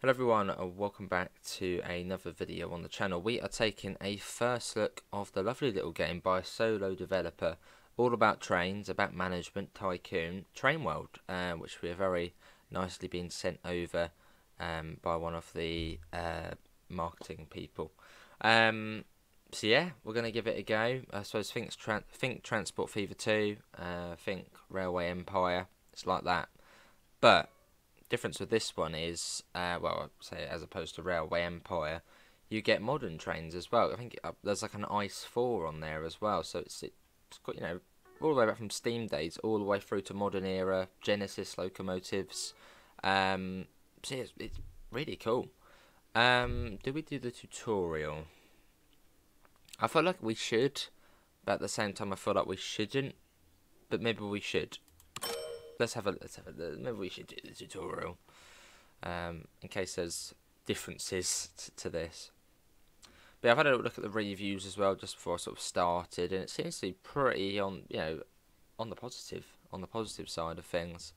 Hello everyone and welcome back to another video on the channel. We are taking a first look of the lovely little game by a solo developer all about trains, about management, tycoon, Train World, uh, which we are very nicely being sent over um, by one of the uh, marketing people. Um, so yeah, we're going to give it a go. I suppose think, tra think Transport Fever 2, uh, think Railway Empire, it's like that. But difference with this one is, uh, well, say as opposed to Railway Empire, you get modern trains as well. I think uh, there's like an ICE 4 on there as well, so it's it's got you know all the way back from Steam days all the way through to modern era Genesis locomotives. Um, so it's, it's really cool. Um, do we do the tutorial? I feel like we should, but at the same time I feel like we shouldn't. But maybe we should let's have a let's have a maybe we should do the tutorial um, in case there's differences to this. But I've had a look at the reviews as well just before I sort of started, and it seems to be pretty on you know on the positive on the positive side of things.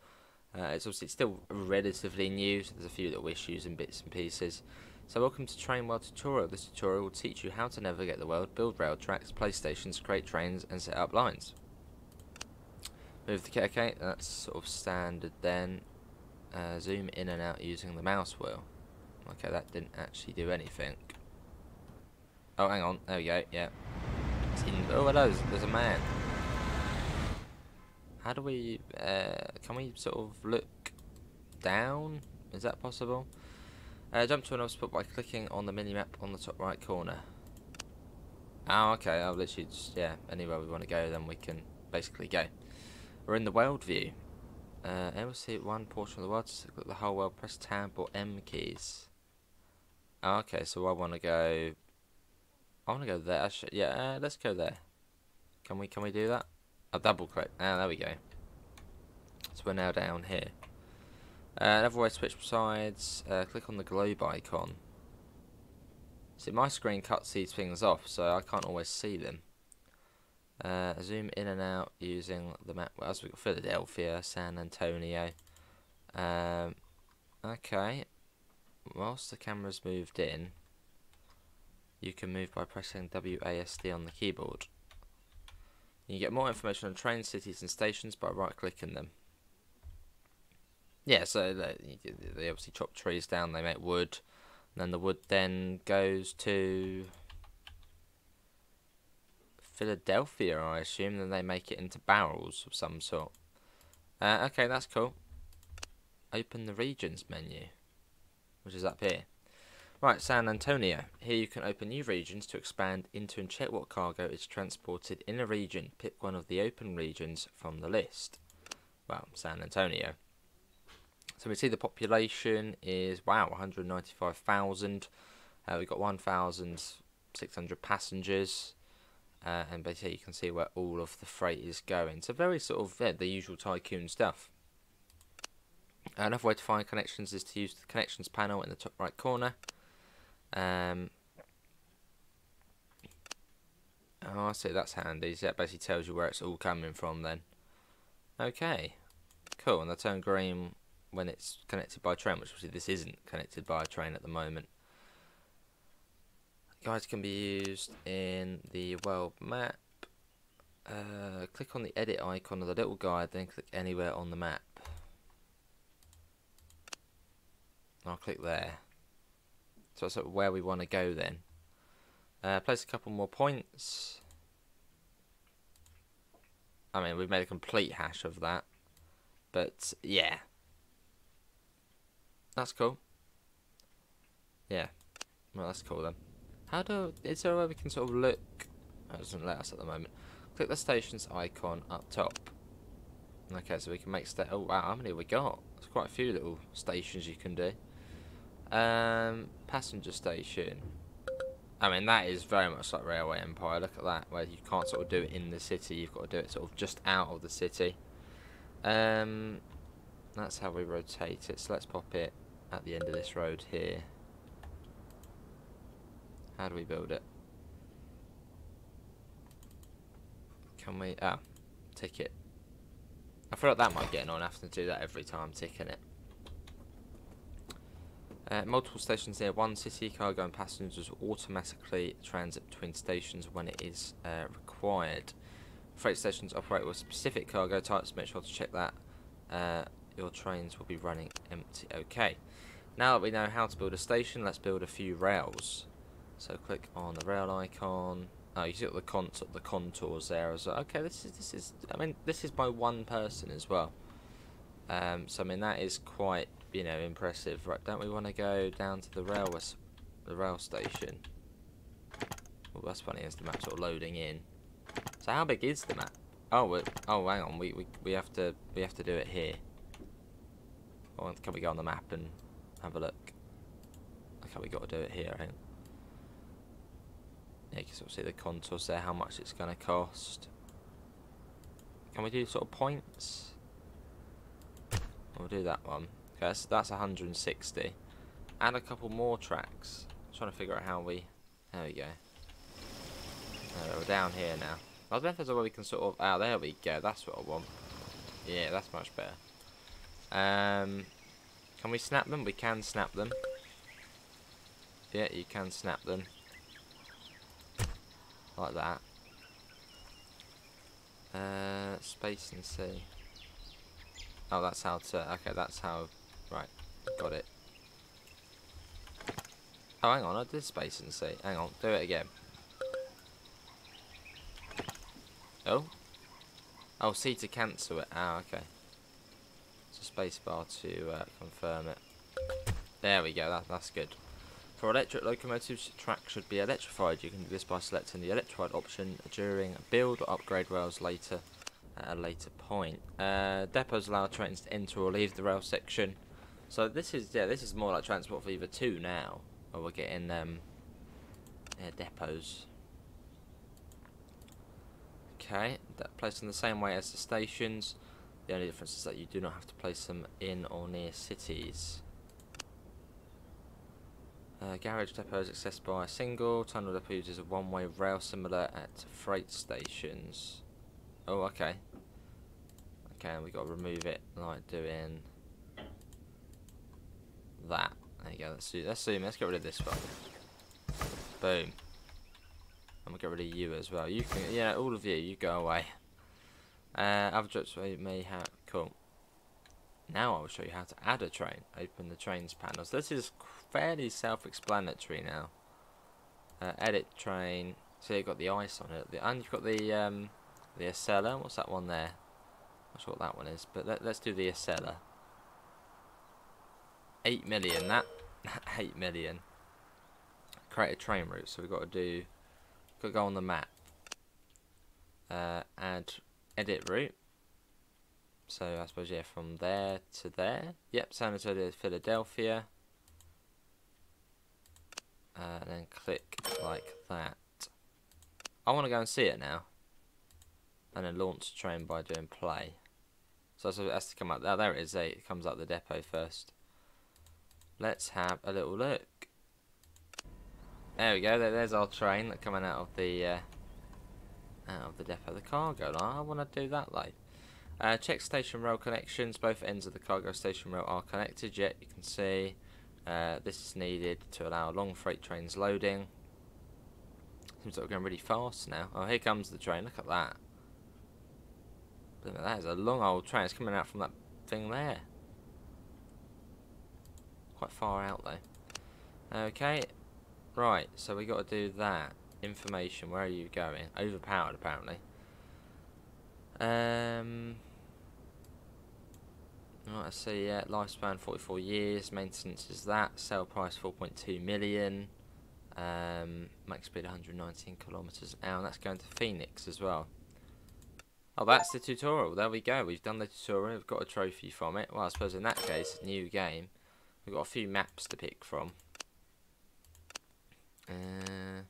Uh, it's obviously still relatively new, so there's a few little issues and bits and pieces. So welcome to Train World Tutorial. This tutorial will teach you how to navigate the world, build rail tracks, play stations, create trains, and set up lines. Move the okay, that's sort of standard then. Uh, zoom in and out using the mouse wheel. Okay, that didn't actually do anything. Oh, hang on. There we go. Yeah. Oh, hello. There's, there's a man. How do we... Uh, can we sort of look down? Is that possible? Uh, jump to another spot by clicking on the mini-map on the top right corner. Oh, okay. I'll literally just... Yeah, anywhere we want to go, then we can basically go. We're in the world view. Uh, able to see one portion of the world. To the whole world. Press tab or M keys. Oh, okay, so I want to go. I want to go there. yeah, uh, let's go there. Can we? Can we do that? A double click. Ah, there we go. So we're now down here. Uh, another way to switch sides. Uh, click on the globe icon. See, my screen cuts these things off, so I can't always see them. Uh, zoom in and out using the map. Well, as we've got Philadelphia, San Antonio. Um, okay. Whilst the camera's moved in, you can move by pressing WASD on the keyboard. You get more information on train cities and stations by right-clicking them. Yeah, so they, they obviously chop trees down, they make wood, and then the wood then goes to Philadelphia, I assume, then they make it into barrels of some sort. Uh, okay, that's cool. Open the regions menu, which is up here. Right, San Antonio. Here you can open new regions to expand into and check what cargo is transported in a region. Pick one of the open regions from the list. Well, San Antonio. So we see the population is, wow, 195,000. Uh, we've got 1,600 passengers uh, and basically you can see where all of the freight is going. So very sort of yeah, the usual tycoon stuff. Another way to find connections is to use the connections panel in the top right corner. Um, oh, I see, that's handy. So that basically tells you where it's all coming from then. Okay, cool. And they turn green when it's connected by train, which obviously this isn't connected by a train at the moment. Guides can be used in the world map. Uh, click on the edit icon of the little guide, then click anywhere on the map. I'll click there. So that's where we want to go then. Uh, place a couple more points. I mean, we've made a complete hash of that. But, yeah. That's cool. Yeah. Well, that's cool then. How do... Is there a way we can sort of look... That doesn't let us at the moment. Click the stations icon up top. Okay, so we can make... Sta oh, wow, how many we got? There's quite a few little stations you can do. Um, passenger station. I mean, that is very much like Railway Empire. Look at that, where you can't sort of do it in the city. You've got to do it sort of just out of the city. Um, that's how we rotate it. So let's pop it at the end of this road here. How do we build it? Can we... Ah, ticket. I feel like that might get on. Have to do that every time, ticking it. Uh, multiple stations near one city, cargo and passengers automatically transit between stations when it is uh, required. Freight stations operate with specific cargo types, make sure to check that uh, your trains will be running empty. Okay, now that we know how to build a station, let's build a few rails. So click on the rail icon. Oh, you see the contour, the contours there as well. Okay, this is this is. I mean, this is by one person as well. Um, so I mean that is quite you know impressive. Right? Don't we want to go down to the railway the rail station? Well, that's funny. As the map sort of loading in. So how big is the map? Oh, oh, hang on. We we we have to we have to do it here. Can we go on the map and have a look? Okay, we got to do it here. Yeah, you can sort of see the contours there, how much it's going to cost. Can we do sort of points? We'll do that one. Okay, that's, that's 160. Add a couple more tracks. I'm trying to figure out how we... There we go. Uh, we're down here now. I was there's a way we can sort of... Ah, oh, there we go. That's what I want. Yeah, that's much better. Um, can we snap them? We can snap them. Yeah, you can snap them like that. Uh, space and C. Oh, that's how to. Okay, that's how. Right, got it. Oh, hang on, I did space and C. Hang on, do it again. Oh. Oh, C to cancel it. Ah, okay. It's a space bar to uh, confirm it. There we go. That, that's good. For electric locomotives, track should be electrified. You can do this by selecting the electrified option during build or upgrade rails later at a later point. Uh, depots allow trains to enter or leave the rail section. So this is yeah, this is more like Transport Fever 2 now, where we're getting um, yeah, depots. Okay, that placed in the same way as the stations. The only difference is that you do not have to place them in or near cities. Uh, garage depot is accessed by a single. Tunnel depot uses a one-way rail similar at freight stations. Oh, okay. Okay, we got to remove it like doing that. There you go. Let's zoom. Let's zoom. Let's get rid of this one. Boom. I'm gonna get rid of you as well. You can, yeah, all of you. You go away. Uh, other may have. Cool. Now I will show you how to add a train. Open the trains panel. So this is fairly self-explanatory now. Uh, edit train. So you've got the ICE on it, and you've got the um, the Acela. What's that one there? Not sure what that one is, but let, us do the Acela. Eight million. That eight million. Create a train route. So we've got to do. Got to go on the map. Uh, add edit route. So I suppose yeah, from there to there. Yep, San Antonio, to Philadelphia uh, and then click like that. I want to go and see it now. And then launch train by doing play. So it has to come up. there. there it is. It comes up the depot first. Let's have a little look. There we go. there's our train coming out of the uh, out of the depot. The cargo line. I want to do that though. Uh, check station rail connections. Both ends of the cargo station rail are connected. Yet you can see uh, this is needed to allow long freight trains loading. Seems like we're going really fast now. Oh, here comes the train. Look at that. That is a long old train. It's coming out from that thing there. Quite far out though. Okay. Right, so we got to do that. Information. Where are you going? Overpowered apparently. Um. Right, I see, yeah, lifespan 44 years, maintenance is that, sale price 4.2 million, um, max speed 119 kilometers an hour, and that's going to Phoenix as well. Oh, that's the tutorial, there we go, we've done the tutorial, we've got a trophy from it, well I suppose in that case, new game, we've got a few maps to pick from. Uh,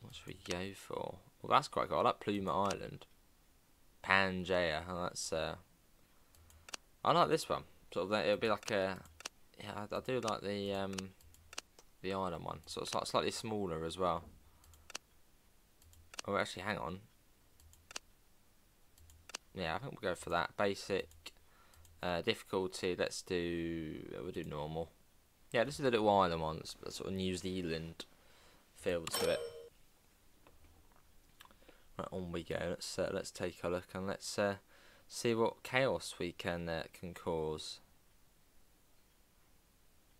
what should we go for? Well, that's quite cool, I like Pluma Island. Pangea, oh, that's uh, I like this one. Sort of, it'll be like a. Yeah, I, I do like the um, the island one. So it's like slightly smaller as well. Oh, actually, hang on. Yeah, I think we'll go for that. Basic. Uh, difficulty, let's do, we'll do normal. Yeah, this is the little island one, that's sort of New Zealand feel to it. Right, on we go. Let's uh, let's take a look and let's uh, see what chaos we can uh, can cause.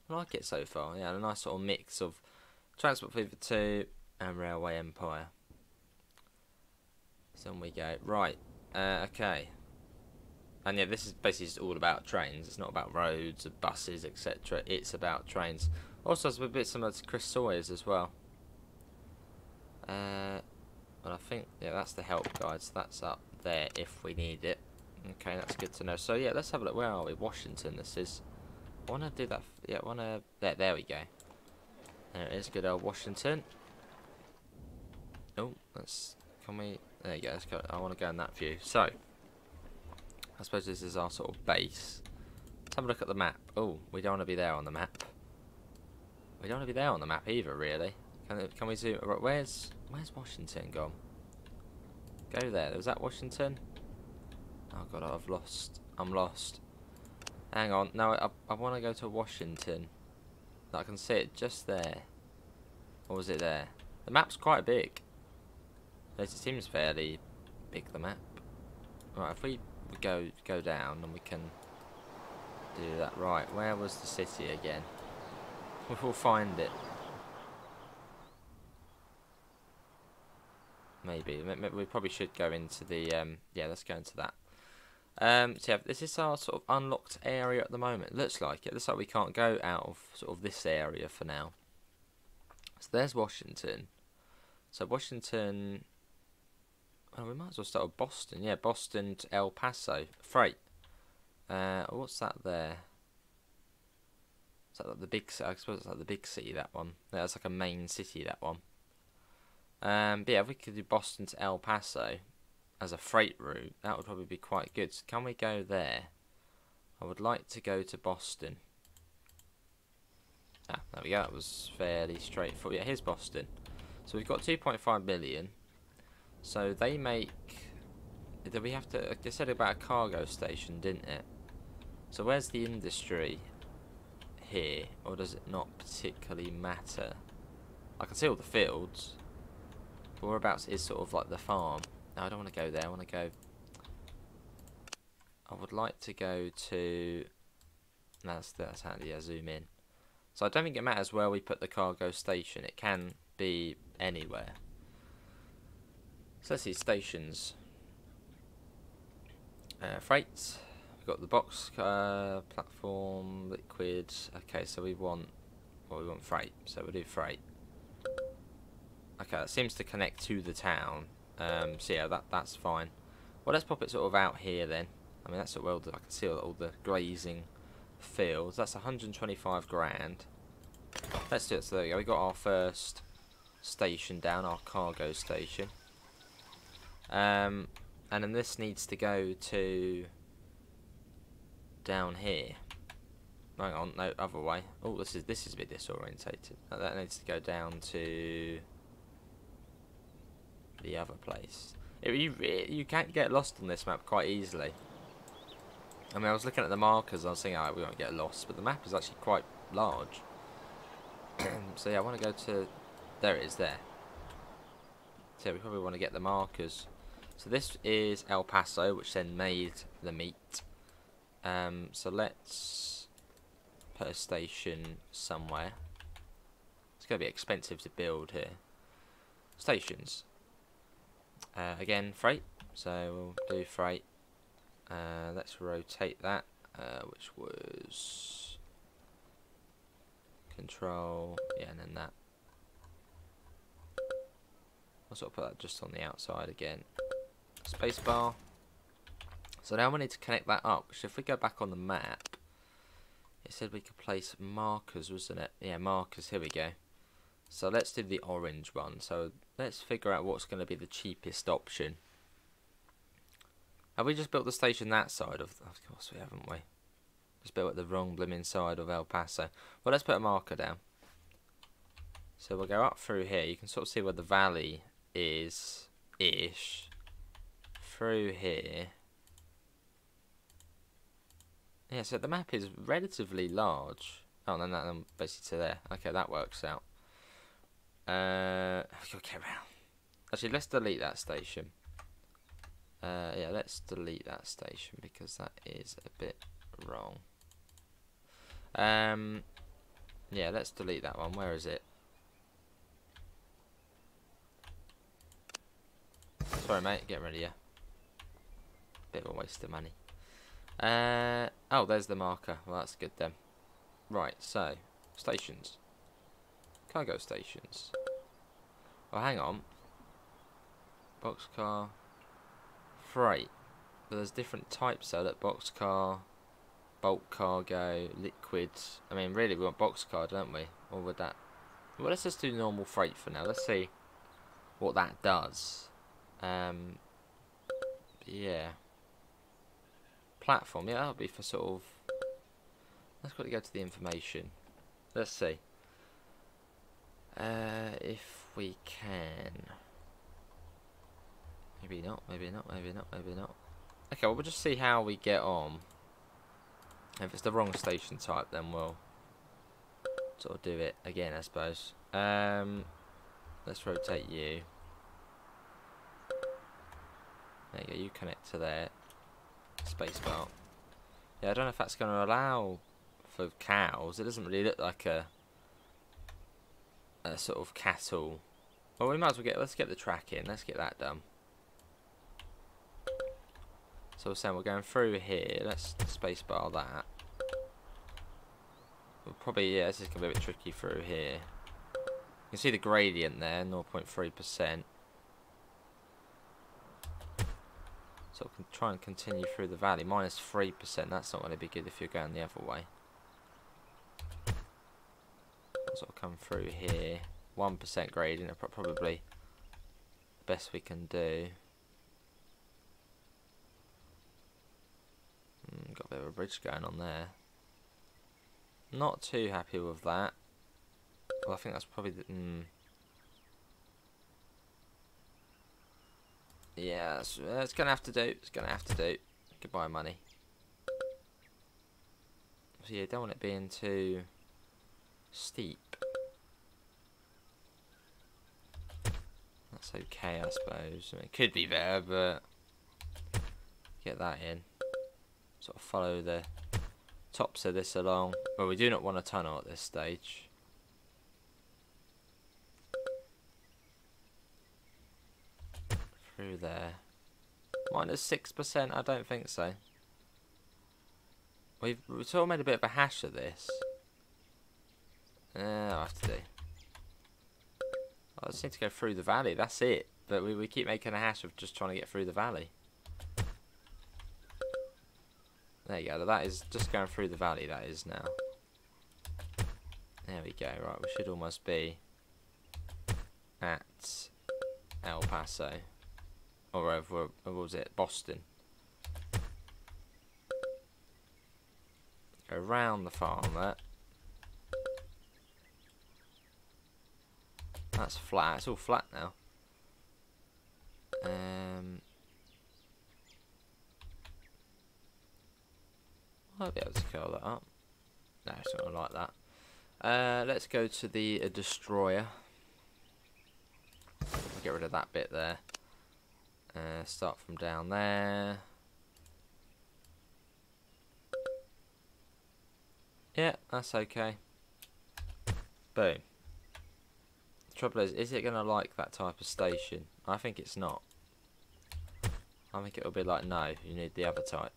I like it so far. Yeah, a nice sort of mix of Transport Fever 2 and Railway Empire. So on we go. Right. Uh, okay. And yeah, this is basically just all about trains. It's not about roads, or buses, etc. It's about trains. Also, it's a bit similar to Chris Sawyer's as well. Uh, and I think, yeah, that's the help guide. So that's up there if we need it. Okay, that's good to know. So yeah, let's have a look. Where are we? Washington. This is. I want to do that. Yeah, I want to. There, there we go. There it is. Good old Washington. Oh, let's. Can we? There you go. Let's go. I want to go in that view. So, I suppose this is our sort of base. Let's have a look at the map. Oh, we don't want to be there on the map. We don't want to be there on the map either, really. Can, can we zoom? Where's Where's Washington gone? Go there. Was that Washington? Oh god, I've lost. I'm lost. Hang on. No, I, I want to go to Washington. I can see it just there. Or was it there? The map's quite big. It seems fairly big, the map. Right, if we go go down and we can do that. Right, where was the city again? We'll find it. Maybe. We probably should go into the... Um, yeah, let's go into that. Um, so yeah, this is our sort of unlocked area at the moment. It looks like it. Looks like we can't go out of sort of this area for now. So there's Washington. So Washington... Oh, we might as well start with Boston. Yeah, Boston to El Paso. Freight. Uh, what's that there? Is that like the big? I suppose it's like the big city. That one. Yeah, that's like a main city. That one. Um, but yeah, if we could do Boston to El Paso as a freight route, that would probably be quite good. So can we go there? I would like to go to Boston. Ah, there we go. That was fairly straightforward. Yeah, here's Boston. So we've got 2.5 million. So they make. Did we have to? They said about a cargo station, didn't it? So where's the industry here, or does it not particularly matter? I can see all the fields. But whereabouts is sort of like the farm? No, I don't want to go there. I want to go... I would like to go to... That's, that's handy. Yeah, zoom in. So I don't think it matters where we put the cargo station. It can be anywhere. So let's see, stations. Uh, freight. We've got the box uh, platform, liquid. Okay, so we want, well, we want freight. So we'll do freight. Okay, that seems to connect to the town. Um, so yeah, that that's fine. Well, let's pop it sort of out here then. I mean, that's well. I can see all, all the grazing fields. That's 125 grand. Let's do it. So there we go. We got our first station down, our cargo station. Um, and then this needs to go to down here. Hang on, no, other way. Oh, this is this is a bit disorientated. That needs to go down to the other place. It, you, you can't get lost on this map quite easily. I mean, I was looking at the markers, I was thinking, alright, we won't get lost, but the map is actually quite large. so yeah, I want to go to... There it is, there. So we probably want to get the markers. So this is El Paso, which then made the meat. Um, so let's put a station somewhere. It's going to be expensive to build here. Stations. Uh, again, freight. So we'll do freight. Uh, let's rotate that, uh, which was control. Yeah, and then that. I'll sort of put that just on the outside again. Spacebar. So now we need to connect that up. So if we go back on the map, it said we could place markers, wasn't it? Yeah, markers. Here we go. So let's do the orange one. So let's figure out what's going to be the cheapest option. Have we just built the station that side of... Of course we haven't we? Just built it the wrong blooming side of El Paso. Well, let's put a marker down. So we'll go up through here. You can sort of see where the valley is ish. Through here. Yeah, so the map is relatively large. Oh, no, no, no basically to there. Okay, that works out. Uh, okay, around. Actually, let's delete that station. Uh, yeah, let's delete that station because that is a bit wrong. Um, yeah, let's delete that one. Where is it? Sorry, mate. Get ready, yeah. Bit of a waste of money. Uh, oh, there's the marker. Well, that's good then. Right, so, stations. Cargo stations. Oh, hang on. Boxcar. Freight. But there's different types though. That boxcar, bulk cargo, liquids. I mean, really, we want boxcar, don't we? Or would that... Well, let's just do normal freight for now. Let's see what that does. Um, yeah. Platform. Yeah, that'll be for sort of... Let's quickly go to the information. Let's see. Uh, if we can. Maybe not, maybe not, maybe not, maybe not. Okay, well, we'll just see how we get on. If it's the wrong station type, then we'll sort of do it again, I suppose. Um, let's rotate you. There you go, you connect to there. Spacebar. Yeah, I don't know if that's going to allow for cows. It doesn't really look like a a sort of cattle. Well, we might as well get, let's get the track in. Let's get that done. So we're saying we're going through here. Let's spacebar that. We'll probably, yeah, this is going to be a bit tricky through here. You can see the gradient there, 0.3%. So we can try and continue through the valley. Minus 3%, that's not going to be good if you're going the other way sort of come through here. 1% gradient, probably the best we can do. Mm, got a bit of a bridge going on there. Not too happy with that. Well, I think that's probably the... Mm. Yeah, it's, it's going to have to do. It's going to have to do. Goodbye, money. So yeah, don't want it being too steep. That's okay, I suppose. I mean, it could be better, but get that in. Sort of follow the tops of this along. Well, we do not want a tunnel at this stage. Through there. Minus 6%? I don't think so. We've, we've sort of made a bit of a hash of this. Uh, I'll have to do. I just need to go through the valley, that's it. But we, we keep making a hash of just trying to get through the valley. There you go, that is just going through the valley, that is now. There we go, right, we should almost be at El Paso. Or over, what was it, Boston. Around the farm there. That's flat. It's all flat now. Um, I'll be able to curl that up. No, not like that. Uh, let's go to the uh, destroyer. Get rid of that bit there. Uh, start from down there. Yeah, that's okay. Boom. The trouble is, is it going to like that type of station? I think it's not. I think it'll be like, no, you need the other type.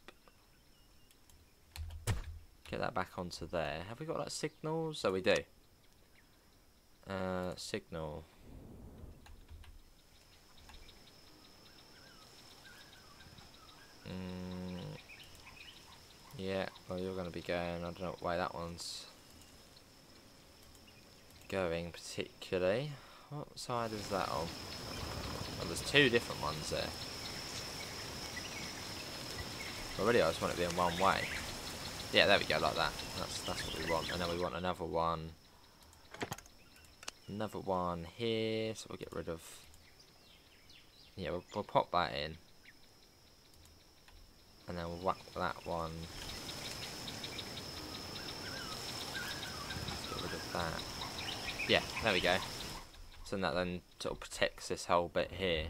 Get that back onto there. Have we got like signals? So we do. Uh, signal. Mm, yeah, well you're going to be going, I don't know what way that one's going particularly. What side is that on? Well, there's two different ones there. But really, I just want it being one way. Yeah, there we go, like that. That's that's what we want. And then we want another one. Another one here, so we'll get rid of... Yeah, we'll, we'll pop that in. And then we'll whack that one. Let's get rid of that. Yeah, there we go. So that then sort of protects this whole bit here.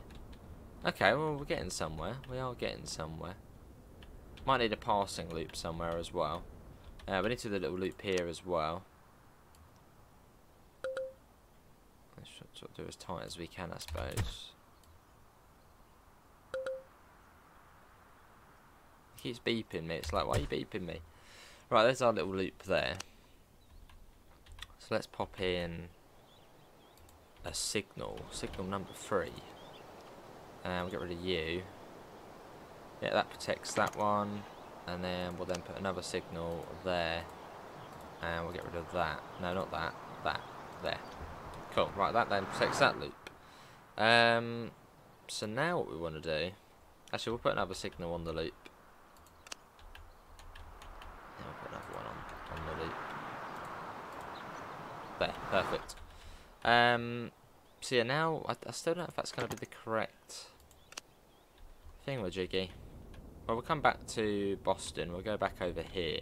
Okay, well we're getting somewhere. We are getting somewhere. Might need a passing loop somewhere as well. Uh, we need to do a little loop here as well. Let's sort of do as tight as we can, I suppose. It keeps beeping me. It's like, why are you beeping me? Right, there's our little loop there. So let's pop in a signal, signal number three. And we'll get rid of you. Yeah, that protects that one. And then we'll then put another signal there. And we'll get rid of that. No, not that. That. There. Cool. Right, that then protects that loop. Um, so now what we want to do... Actually, we'll put another signal on the loop. Yeah, we'll put another one on, on the loop. There. Perfect. Um, so yeah, now I, I still don't know if that's going to be the correct thing with Jiggy. Well, we'll come back to Boston. We'll go back over here.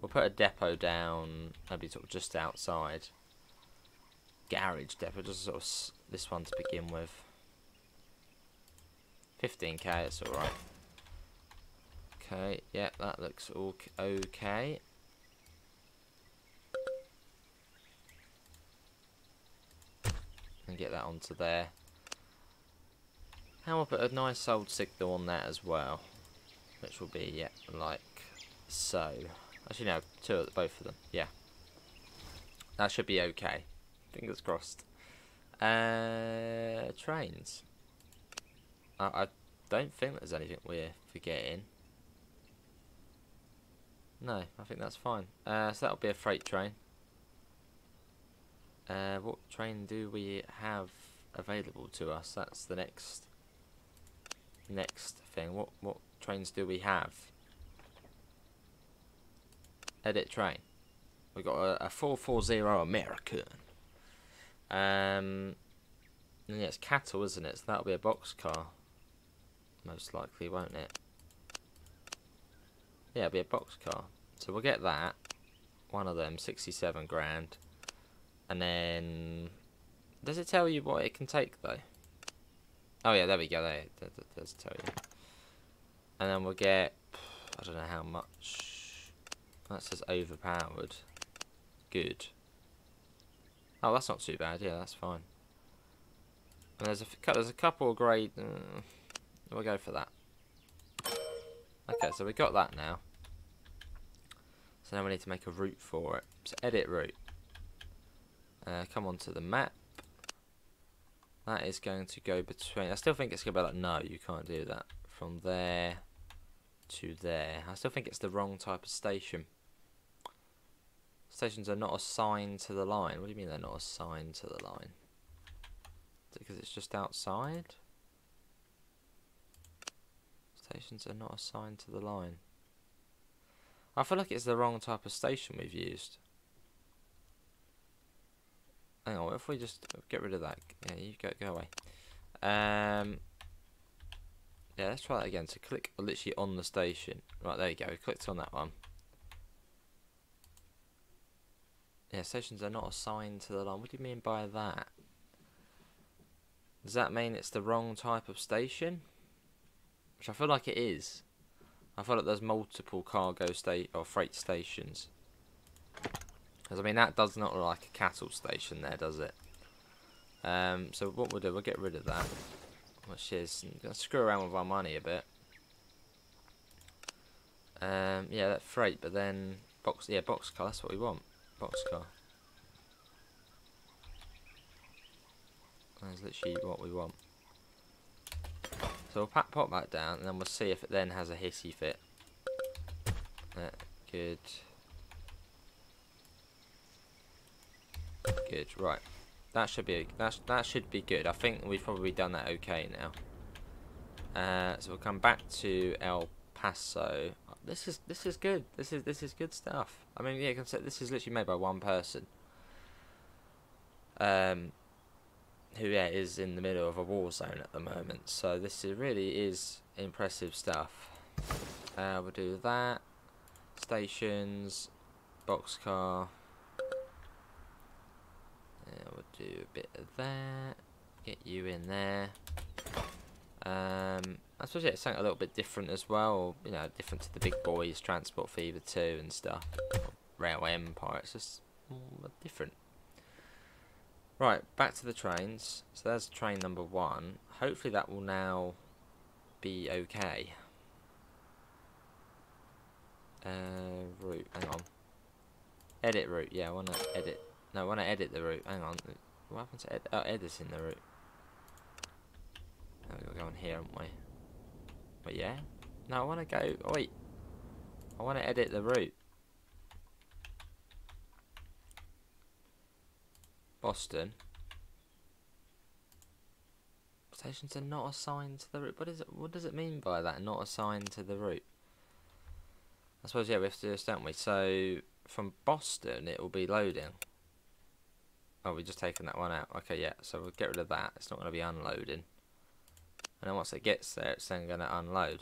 We'll put a depot down, maybe sort of just outside. Garage depot, just sort of this one to begin with. 15k, it's alright. Okay, yeah, that looks all okay. And get that onto there. How we'll a nice old signal on that as well which will be yeah, like so. Actually, no, two of both of them. Yeah, that should be okay. Fingers crossed. Uh, trains. I, I don't think there's anything we're forgetting. No, I think that's fine. Uh, so that'll be a freight train. Uh, what train do we have available to us? That's the next next thing. What what trains do we have? Edit train. We've got a, a 440 American. Um, and yeah, it's cattle, isn't it? So that'll be a box car. Most likely, won't it? Yeah, it'll be a box car. So we'll get that. One of them, 67 grand. And then... Does it tell you what it can take, though? Oh, yeah, there we go. There, it does tell you. And then we'll get, I don't know how much. That says overpowered. Good. Oh, that's not too bad. Yeah, that's fine. And there's a there's a couple of grade. Uh, we'll go for that. Okay, so we got that now. So now we need to make a route for it. So edit route. Uh, come onto the map. That is going to go between. I still think it's going to be like no, you can't do that. From there to there. I still think it's the wrong type of station. Stations are not assigned to the line. What do you mean they're not assigned to the line? It because it's just outside? Stations are not assigned to the line. I feel like it's the wrong type of station we've used. Hang on, if we just get rid of that? Yeah, you go, go away. Um, yeah, let's try that again. So click literally on the station. Right, there you go. We clicked on that one. Yeah, stations are not assigned to the line. What do you mean by that? Does that mean it's the wrong type of station? Which I feel like it is. I feel like there's multiple cargo state or freight stations. Because I mean that does not look like a cattle station there, does it? Um, so what we'll do, we'll get rid of that which is screw around with our money a bit. Um, yeah, that freight, but then box, yeah, box car. That's what we want. Box car. That's literally what we want. So we'll pop, pop that down, and then we'll see if it then has a hissy fit. Uh, good. Good. Right. That should be that that should be good. I think we've probably done that okay now. Uh, so we'll come back to El Paso. This is this is good. This is this is good stuff. I mean, yeah, this is literally made by one person. Um, who yeah is in the middle of a war zone at the moment. So this is, really is impressive stuff. Uh, we'll do that. Stations, boxcar. Do a bit of that. Get you in there. Um, I suppose yeah, it's something a little bit different as well. You know, different to the big boys, Transport Fever 2 and stuff. Railway Empire. It's just different. Right, back to the trains. So there's train number one. Hopefully that will now be okay. Uh, route, hang on. Edit route, yeah, I want to edit. No, when I want to edit the route. Hang on. Uh, what happened to ed oh, editing the route? Now we've got to go on here, haven't we? But yeah? No, I want to go... Oh, wait. I want to edit the route. Boston. Stations are not assigned to the route. What is it? What does it mean by that? Not assigned to the route. I suppose yeah, we have to do this, don't we? So from Boston, it will be loading. Oh, we're just taking that one out. Okay, yeah. So we'll get rid of that. It's not going to be unloading. And then once it gets there, it's then going to unload.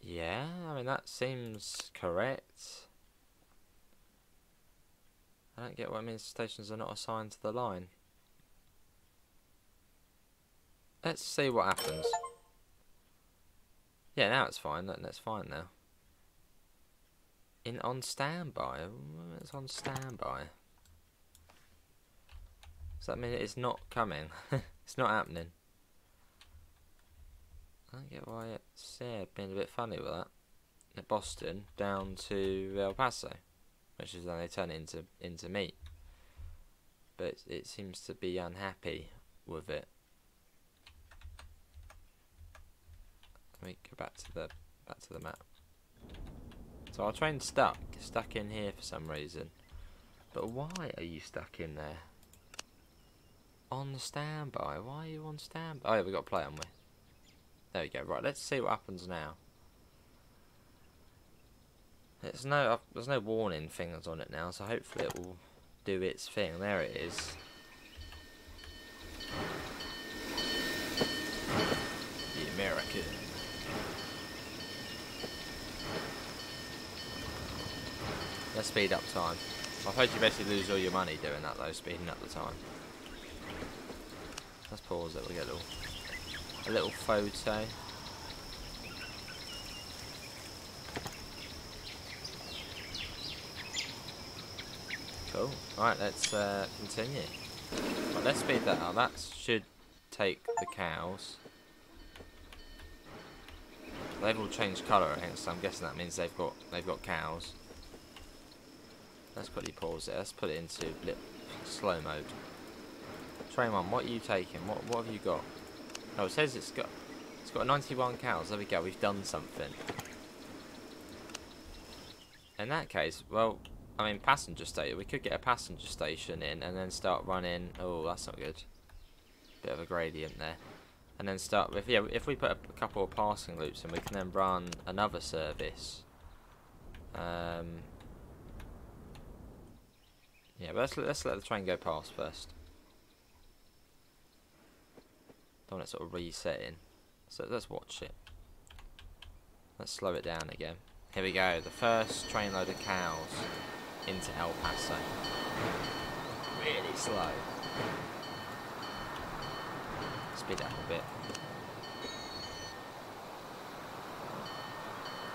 Yeah, I mean that seems correct. I don't get what it means stations are not assigned to the line. Let's see what happens. Yeah, now it's fine. That's fine now. In on standby. It's on standby. Does that mean it's not coming? it's not happening. I don't get why it's yeah, been a bit funny with that. At Boston down to El Paso which is then they turn into into meat. But it, it seems to be unhappy with it. Let me go back to the back to the map. So our train's stuck, stuck in here for some reason. But why are you stuck in there? On standby. Why are you on standby? Oh yeah, we got to play on we. There we go. Right, let's see what happens now. There's no uh, there's no warning things on it now, so hopefully it will do its thing. There it is. The American. Speed up time. I hope you basically lose all your money doing that though, speeding up the time. Let's pause it, we get a little, a little photo. Cool. Alright, let's uh, continue. Right, let's speed that up. That should take the cows. They've all changed colour, I think, so I'm guessing that means they've got they've got cows. Let's quickly pause it. Let's put it into slow mode. Train one, what are you taking? What what have you got? Oh, it says it's got it's got 91 cows. There we go. We've done something. In that case, well, I mean, passenger station. We could get a passenger station in and then start running. Oh, that's not good. Bit of a gradient there. And then start with yeah. If we put a couple of passing loops, and we can then run another service. Um. Yeah, but let's let's let the train go past first. Don't want it sort of resetting. So let's watch it. Let's slow it down again. Here we go. The first trainload of cows into El Paso. Really slow. Speed up a bit.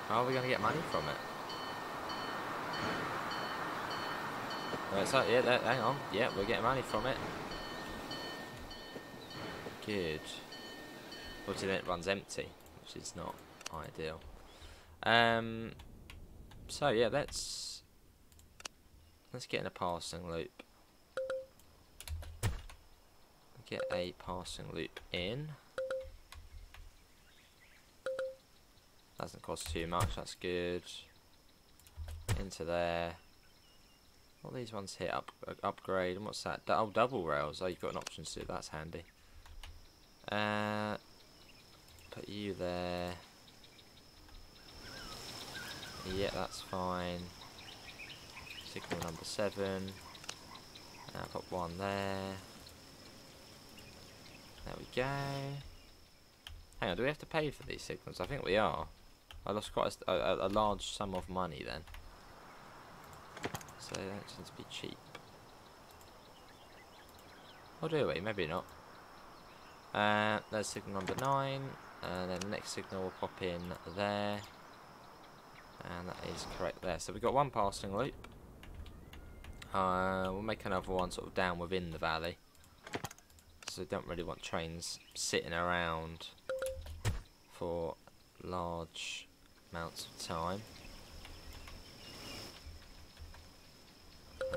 How are we going to get money from it? Right, so, yeah, that, hang on. Yeah, we're getting money from it. Good. Obviously then it runs empty, which is not ideal. Um, so yeah, let's Let's get in a passing loop. Get a passing loop in. Doesn't cost too much, that's good. Into there. What these ones here? Up, upgrade, and what's that? Oh, double rails. Oh, you've got an option to do that's handy. Uh, put you there. Yeah, that's fine signal number seven. I've got one there. There we go. Hang on, do we have to pay for these signals? I think we are. I lost quite a, a, a large sum of money then. So that don't to be cheap. Or do we? Maybe not. Uh, there's signal number 9, and then the next signal will pop in there. And that is correct there. So we've got one passing loop. Uh, we'll make another one sort of down within the valley. So we don't really want trains sitting around for large amounts of time. Uh,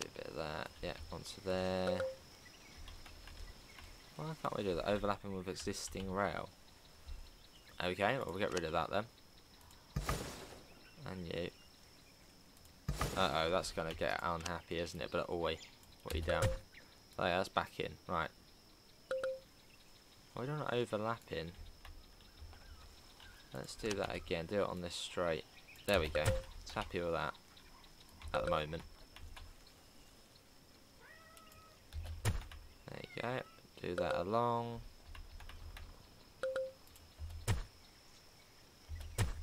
do a bit of that. Yeah, onto there. Why can't we do that? Overlapping with existing rail. Okay, well we'll get rid of that then. And you. Uh oh, that's gonna get unhappy, isn't it? But we? what are you doing? Oh yeah, that's back in. Right. Why don't overlapping? Let's do that again. Do it on this straight. There we go. It's happy with that at the moment. There you go. Do that along.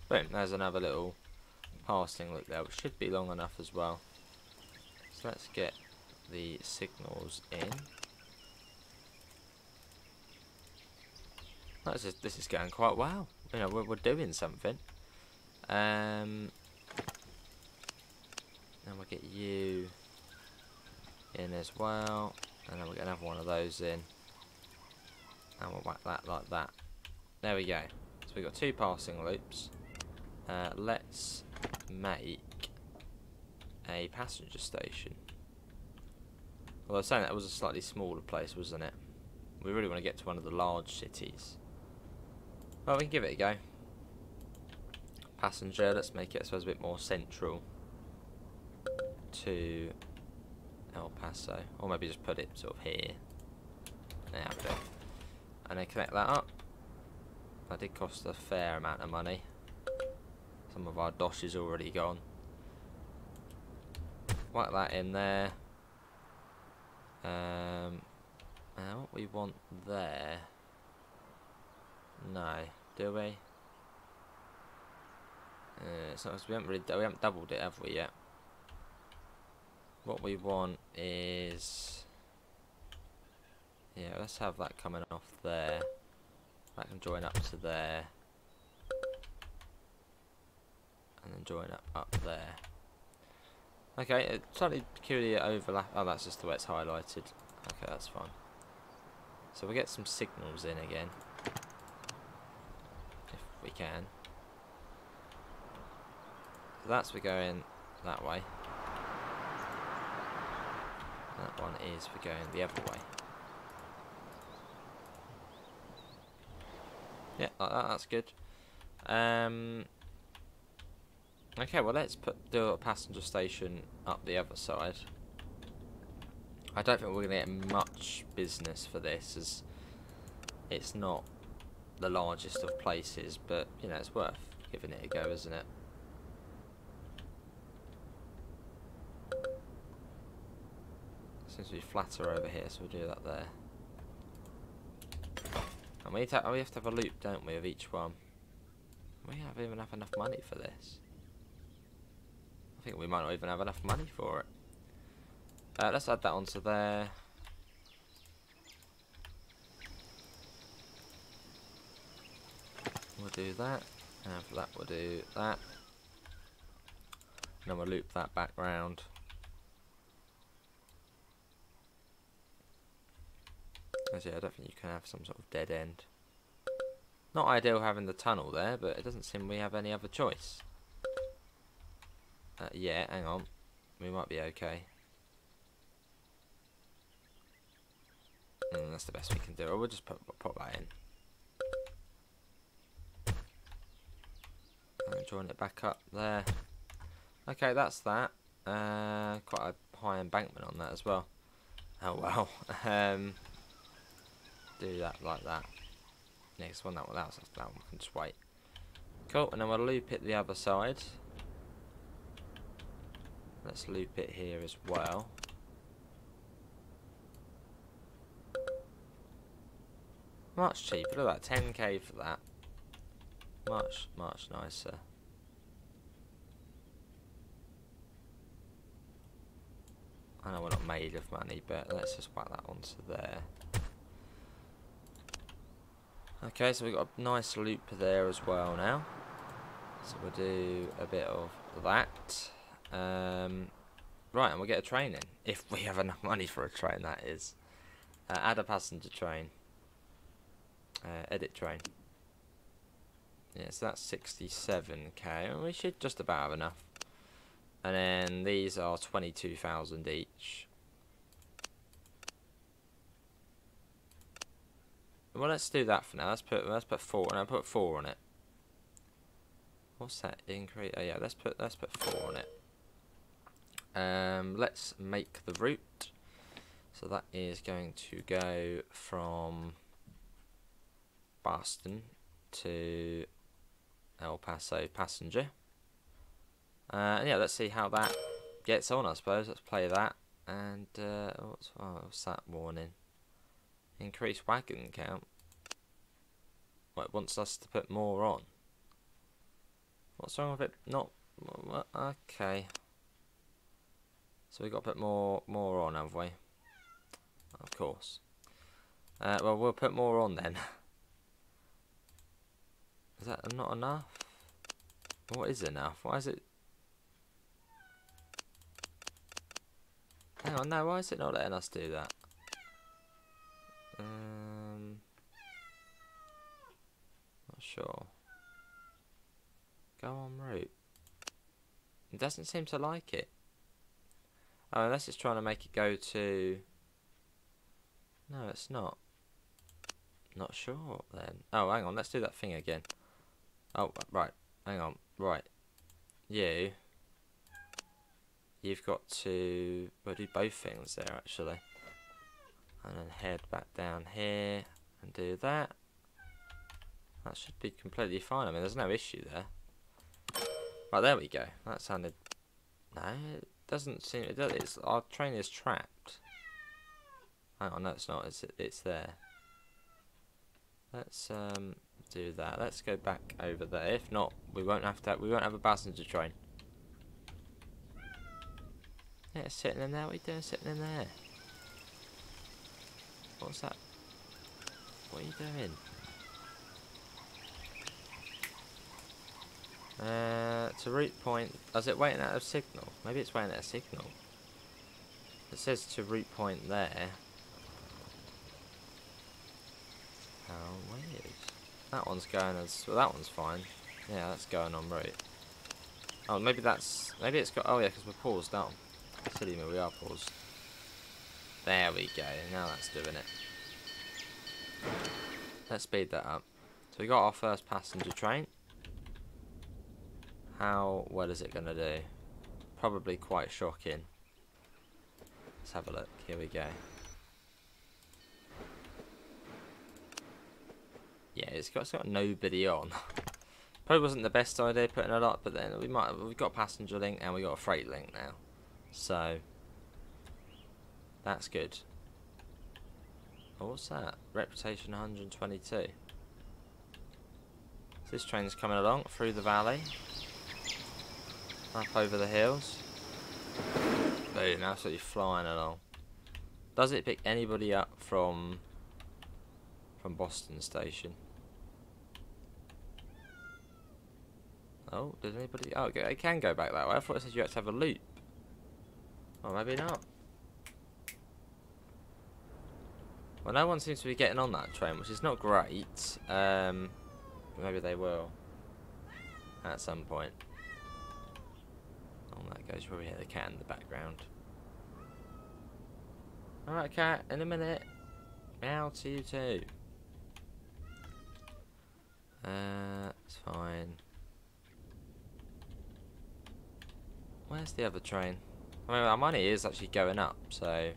Boom, there's another little passing loop there, which should be long enough as well. So let's get the signals in. This is, this is going quite well. You know, we're, we're doing something. Um, then we'll get you in as well. And then we're going to have one of those in. And we'll whack that like that. There we go. So we've got two passing loops. Uh, let's make a passenger station. Was saying that was a slightly smaller place, wasn't it? We really want to get to one of the large cities. Well, we can give it a go. Passenger, let's make it, I suppose, a bit more central to El Paso. Or maybe just put it sort of here. There we go. And then connect that up. That did cost a fair amount of money. Some of our dosh is already gone. Whack that in there. Um, now what we want there. No, do we? Uh, so we haven't really we haven't doubled it, have we yet? What we want is yeah. Let's have that coming off there. That can join up to there and then join up up there. Okay, it's slightly peculiar overlap. Oh, that's just the way it's highlighted. Okay, that's fine. So we get some signals in again, if we can. So that's we're going that way. That one is for going the other way. Yeah, like that, that's good. Um, Okay, well let's put do a passenger station up the other side. I don't think we're going to get much business for this as it's not the largest of places, but you know, it's worth giving it a go, isn't it? Seems to be flatter over here, so we'll do that there. And we, need to, we have to have a loop, don't we, of each one. We don't even have enough money for this. I think we might not even have enough money for it. Uh, let's add that onto there. We'll do that. And for that we'll do that. And then we'll loop that back round. As yeah, I don't think you can have some sort of dead end. Not ideal having the tunnel there, but it doesn't seem we have any other choice. Uh, yeah, hang on. We might be okay. Mm, that's the best we can do. Or we'll just put, put that in. And join it back up there. Okay, that's that. Uh, quite a high embankment on that as well. Oh well. um, do that like that. Next one, that one, that, was, that one can just wait. Cool, and then we'll loop it the other side. Let's loop it here as well. Much cheaper, look at that, 10k for that. Much, much nicer. I know we're not made of money, but let's just whack that onto there. Okay, so we've got a nice loop there as well now. So we'll do a bit of that. Um, right, and we'll get a train in. If we have enough money for a train, that is. Uh, add a passenger train. Uh, edit train. Yeah, so that's 67k. And we should just about have enough. And then these are 22,000 each. Well, let's do that for now. Let's put let's put four, and I put four on it. What's that increase? Oh yeah, let's put let's put four on it. Um, let's make the route. So that is going to go from Boston to El Paso passenger. Uh, yeah, let's see how that gets on. I suppose let's play that. And uh, what's, oh, what's that warning? Increase wagon count. What wants us to put more on? What's wrong with it? Not okay. So we got to put more more on, have we? Of course. Uh, well, we'll put more on then. is that not enough? What is enough? Why is it? Hang on, no. Why is it not letting us do that? Um, not sure. Go on route. It doesn't seem to like it. Oh, unless it's trying to make it go to... No, it's not. Not sure then. Oh, hang on. Let's do that thing again. Oh, right. Hang on. Right. You. You've got to... Well, do both things there, actually and then head back down here and do that. That should be completely fine. I mean there's no issue there. Right there we go. That sounded no it doesn't seem it does it's our train is trapped. Hang on no it's not it's it's there. Let's um do that. Let's go back over there. If not we won't have to we won't have a passenger train. Yeah it's sitting in there what are you doing sitting in there What's that? What are you doing? Uh, to route point. Is it waiting at a signal? Maybe it's waiting at a signal. It says to route point there. How weird. That one's going as well. That one's fine. Yeah, that's going on route. Oh, maybe that's maybe it's got. Oh yeah, because we're paused down. Silly me, we are paused. There we go, now that's doing it. Let's speed that up. So we got our first passenger train. How well is it going to do? Probably quite shocking. Let's have a look. Here we go. Yeah, it's got, it's got nobody on. Probably wasn't the best idea putting it up, but then we might we've got passenger link and we got a freight link now. So that's good. Oh, what's that? Reputation 122. This train's coming along through the valley. Up over the hills. Boom, absolutely flying along. Does it pick anybody up from from Boston Station? Oh, does anybody... Oh, it can go back that way. I thought it said you had to have a loop. Oh, maybe not. Well, no one seems to be getting on that train, which is not great. Um, maybe they will at some point. Oh, that goes. Probably hear the cat in the background. Alright, cat, in a minute. Meow to you too. Uh, it's fine. Where's the other train? I mean, our money is actually going up, so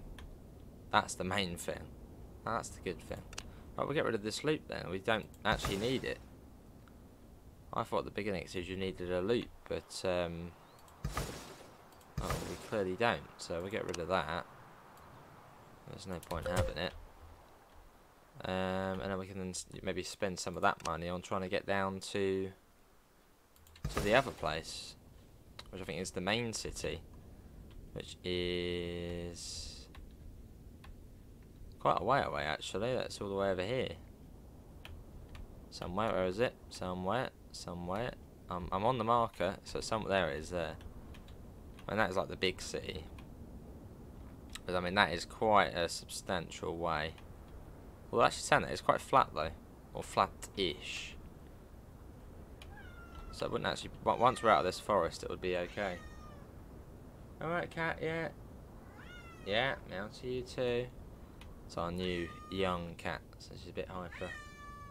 that's the main thing. That's the good thing. Right, we'll get rid of this loop then. We don't actually need it. I thought the beginning says you needed a loop, but um, oh, we clearly don't. So we'll get rid of that. There's no point having it. Um, and then we can maybe spend some of that money on trying to get down to to the other place, which I think is the main city. which is quite a way away actually. That's all the way over here. Somewhere, where is it? Somewhere, somewhere. Um, I'm on the marker, so somewhere there it is there. And that is like the big city. But I mean, that is quite a substantial way. Well, actually, saying that, it's quite flat though, or flat-ish. So it wouldn't actually. Once we're out of this forest, it would be okay. All right, cat. Yeah. Yeah. Meow to you too. It's our new young cat, so she's a bit hyper,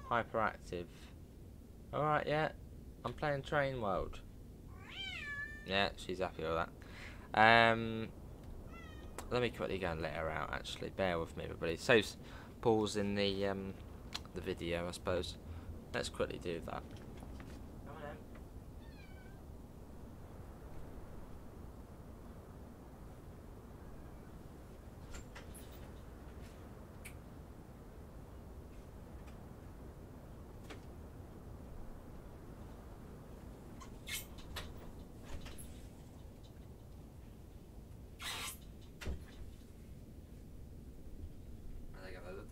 hyperactive. All right. Yeah. I'm playing Train World. Yeah, she's happy with that. Um, let me quickly go and let her out. Actually, bear with me, everybody. So pause in the um, the video, I suppose. Let's quickly do that.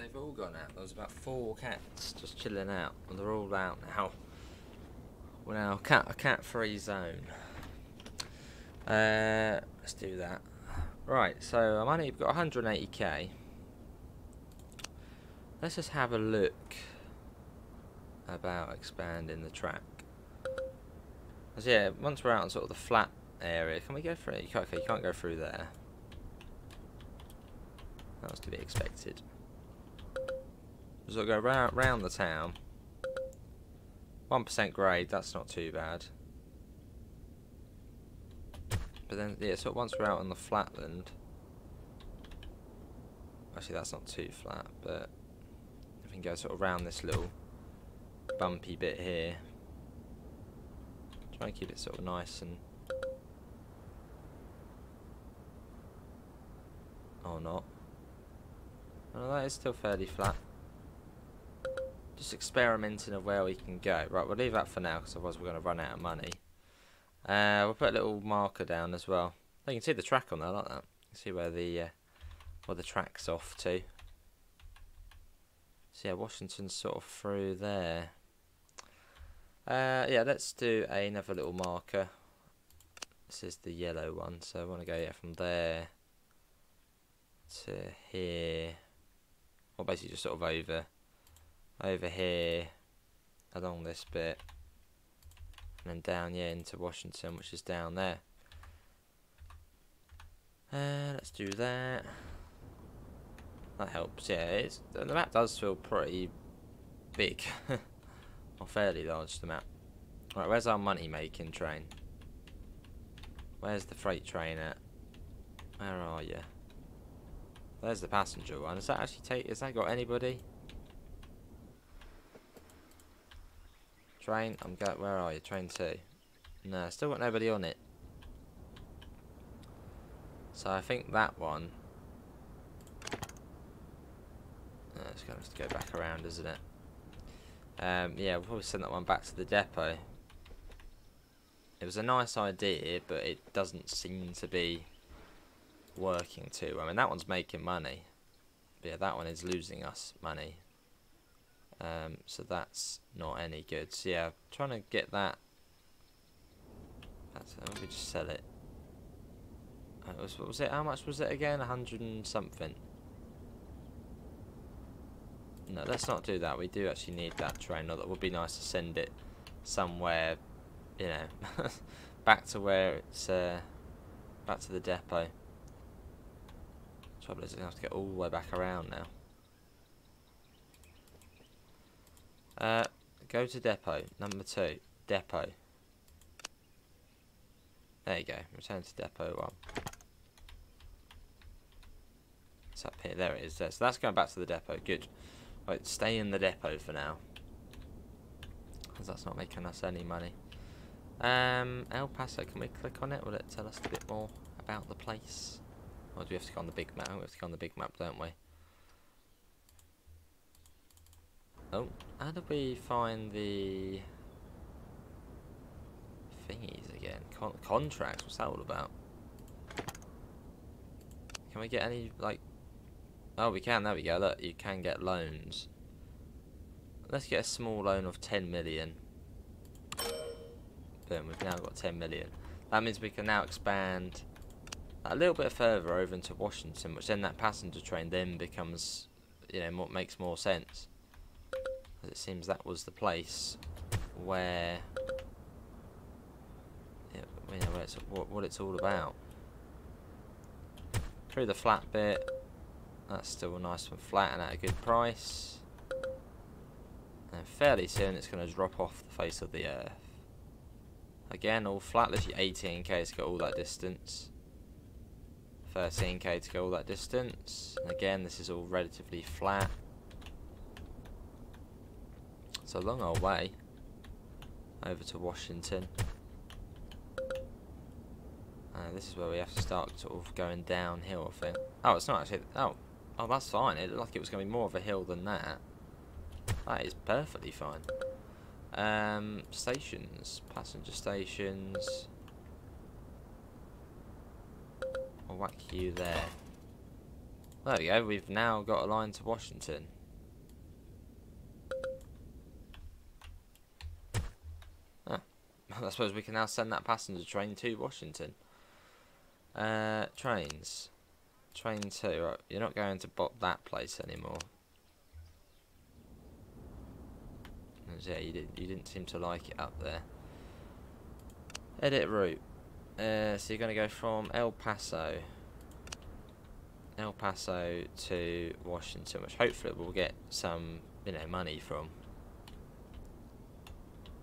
they've all gone out. There was about four cats just chilling out, and they're all out now. We're now cat a cat-free zone. Uh, let's do that. Right, so I'm only got 180k. Let's just have a look about expanding the track. Yeah, once we're out on sort of the flat area, can we go through? Can't, okay, you can't go through there. That was to be expected. So I'll go round, round the town. 1% grade, that's not too bad. But then, yeah, so once we're out on the flatland... Actually, that's not too flat, but... If we can go sort of around this little bumpy bit here. Try and keep it sort of nice and... Or not. Oh, that is still fairly flat. Just experimenting of where we can go. Right, we'll leave that for now because otherwise we're going to run out of money. Uh, we'll put a little marker down as well. Oh, you can see the track on there, like that. You can see where the uh, where the track's off to. So yeah, Washington's sort of through there. Uh, yeah, let's do another little marker. This is the yellow one, so I want to go yeah from there to here. Or basically just sort of over over here along this bit and then down yeah into Washington which is down there uh, let's do that that helps yeah it's, the map does feel pretty big or fairly large the map right where's our money making train where's the freight train at where are you there's the passenger one. Does that actually take? Has that got anybody? Train, I'm going. Where are you? Train two. No, still got nobody on it. So I think that one. Uh, it's going to have to go back around, isn't it? Um, yeah, we'll probably send that one back to the depot. It was a nice idea, but it doesn't seem to be working too. I mean, that one's making money. But yeah, that one is losing us money. Um, so that's not any good. So yeah, I'm trying to get that. That's, me just sell it. Uh, was, what was it? How much was it again? A hundred and something. No, let's not do that. We do actually need that train. That would be nice to send it somewhere, you know, back to where it's, uh, back to the depot. Trouble is, I have to get all the way back around now. Uh, go to depot. Number two. Depot. There you go. Return to depot one. It's up here. There it is. There. So that's going back to the depot. Good. Right, stay in the depot for now. Because that's not making us any money. Um, El Paso, can we click on it? Will it tell us a bit more about the place? Or do we have to go on the big map? We have to go on the big map, don't we? Oh, how do we find the thingies again? Con contracts, what's that all about? Can we get any, like... Oh, we can. There we go. Look, you can get loans. Let's get a small loan of 10 million. Boom, we've now got 10 million. That means we can now expand a little bit further over into Washington, which then that passenger train then becomes, you know, what makes more sense. It seems that was the place where, yeah, you know, where it's, what, what it's all about. Through the flat bit, that's still nice and flat and at a good price. And fairly soon it's going to drop off the face of the earth. Again, all flat, literally 18k to go all that distance. 13k to go all that distance. And again, this is all relatively flat. It's a long old way over to Washington. Uh, this is where we have to start sort of going downhill, I think. Oh, it's not actually... Oh, oh that's fine. It looked like it was going to be more of a hill than that. That is perfectly fine. Um, stations. Passenger stations. I'll whack you there. There we go. We've now got a line to Washington. Ah, I suppose we can now send that passenger train to Washington. Uh, trains. Train 2. Right, you're not going to bot that place anymore. Yeah, you didn't. You didn't seem to like it up there. Edit route. Uh, so you're going to go from El Paso. El Paso to Washington, which hopefully we'll get some, you know, money from.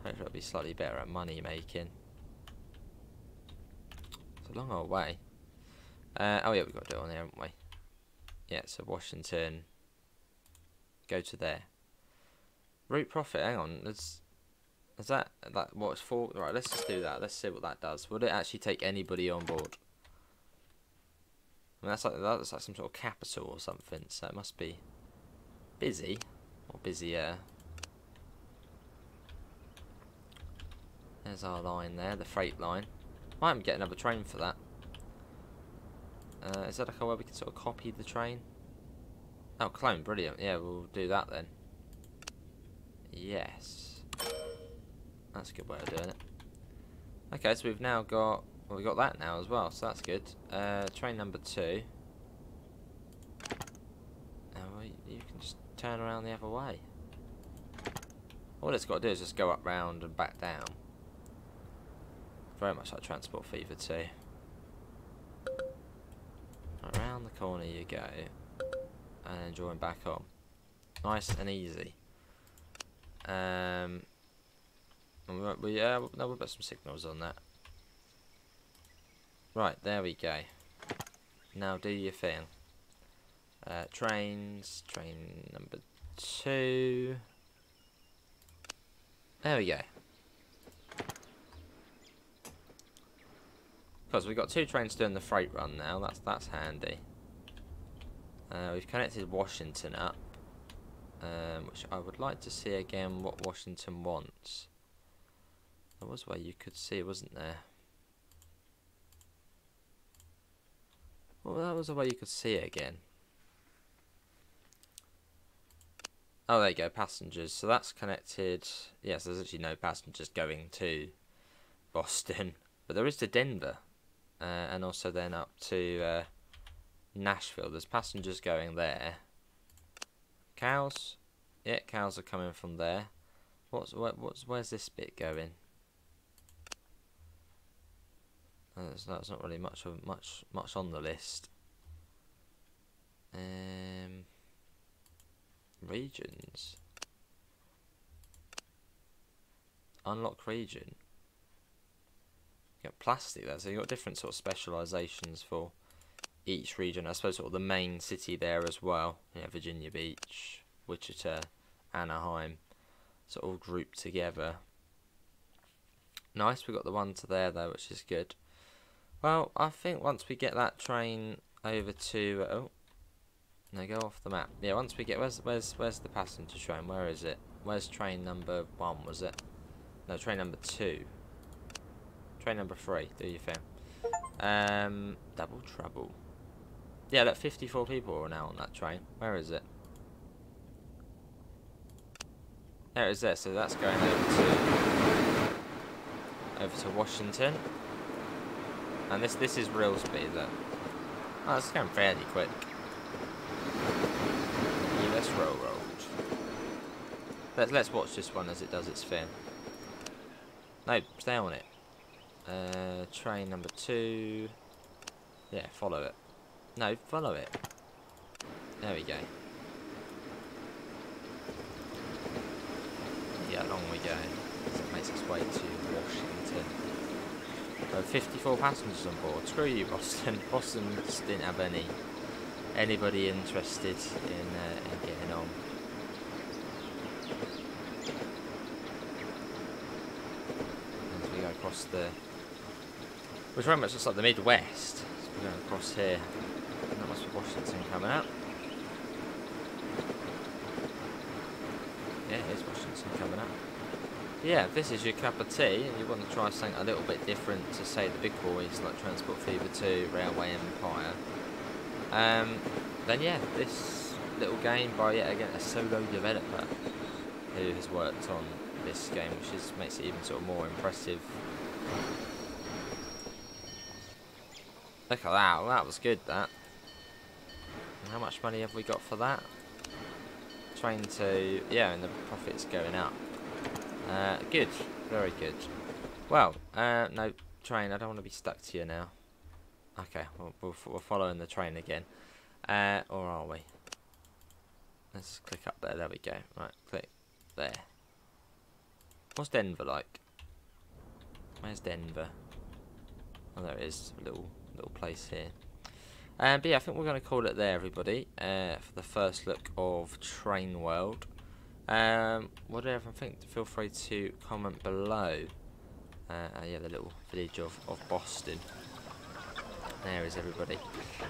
Hopefully it'll be slightly better at money making. It's a long old way. Uh, oh yeah, we've got to do it on there, haven't we? Yeah, so Washington. Go to there. Route profit, hang on, is, is that, that what it's for? Right, let's just do that, let's see what that does. Would it actually take anybody on board? I mean, that's like, that's like some sort of capital or something, so it must be busy, or busier. There's our line there, the freight line. Might get another train for that. Uh, is that like a way we can sort of copy the train? Oh, clone, brilliant. Yeah, we'll do that then. Yes. That's a good way of doing it. Okay, so we've now got... Well, we've got that now as well, so that's good. Uh, train number two. Well, you can just turn around the other way. All it's got to do is just go up round and back down. Very much like Transport Fever 2. Around the corner you go. And then drawing back on. Nice and easy. Um, we, yeah, no, we'll put some signals on that. Right, there we go. Now do your thing. Uh, trains, train number two. There we go. Because we've got two trains doing the freight run now, that's that's handy. Uh, we've connected Washington up um, which I would like to see again what Washington wants. There was where you could see, wasn't there? Well, that was a way you could see it again. Oh, there you go, passengers. So that's connected. Yes, there's actually no passengers going to Boston, but there is to Denver, uh, and also then up to uh, Nashville. There's passengers going there. Cows? Yeah, cows are coming from there. What's what, what's where's this bit going? Uh, that's, that's not really much of much much on the list. Um, regions. Unlock region. You got plastic there, so you've got different sort of specializations for each region. I suppose sort of the main city there as well. Yeah, Virginia Beach, Wichita, Anaheim, sort of grouped together. Nice, we got the one to there though, which is good. Well, I think once we get that train over to oh, no, go off the map. Yeah, once we get where's where's where's the passenger train? Where is it? Where's train number one? Was it? No, train number two. Train number three. Do your thing. Um, double trouble. yeah, look, 54 people are now on that train. Where is it? There it is there, so that's going over to over to Washington. And this this is real speed though. Oh, it's going fairly quick. US Railroad. Let's let's watch this one as it does its thing. No, stay on it. Uh, train number two. Yeah, follow it. No, follow it. There we go. Yeah, along we go. It makes its way to Washington. Uh, 54 passengers on board. Screw you, Boston. Boston just didn't have any anybody interested in, uh, in getting on. As we go across the, which very much looks like the Midwest. So we're going across here. That must be Washington coming up. Yeah, here's Washington coming up. Yeah, if this is your cup of tea and you want to try something a little bit different to say the big boys like Transport Fever 2, Railway Empire, um, then yeah, this little game by yet again a solo developer who has worked on this game, which is, makes it even sort of more impressive. Look at that, that was good that. And how much money have we got for that? Trying to, yeah, and the profit's going up. Uh, good, very good. Well, uh, no, train, I don't want to be stuck to you now. Okay, we'll, we we're following the train again. Uh, or are we? Let's click up there, there we go. Right, click there. What's Denver like? Where's Denver? Oh, there it is, a little, little place here. Um, but yeah, I think we're going to call it there, everybody, uh, for the first look of Train World. Um, what did everyone think? Feel free to comment below. Uh, uh, yeah, the little village of, of Boston. There is everybody.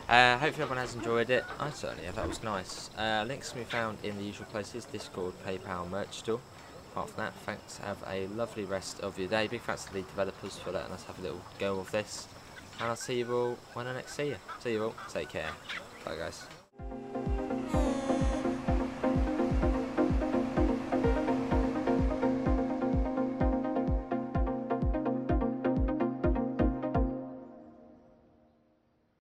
Uh, hopefully everyone has enjoyed it. I certainly have. That was nice. Uh, links can be found in the usual places: Discord, PayPal, merch store. Apart from that, thanks. Have a lovely rest of your day. Big thanks to the developers for letting us have a little go of this and I'll see you all when I next see you. See you all. Take care. Bye, guys.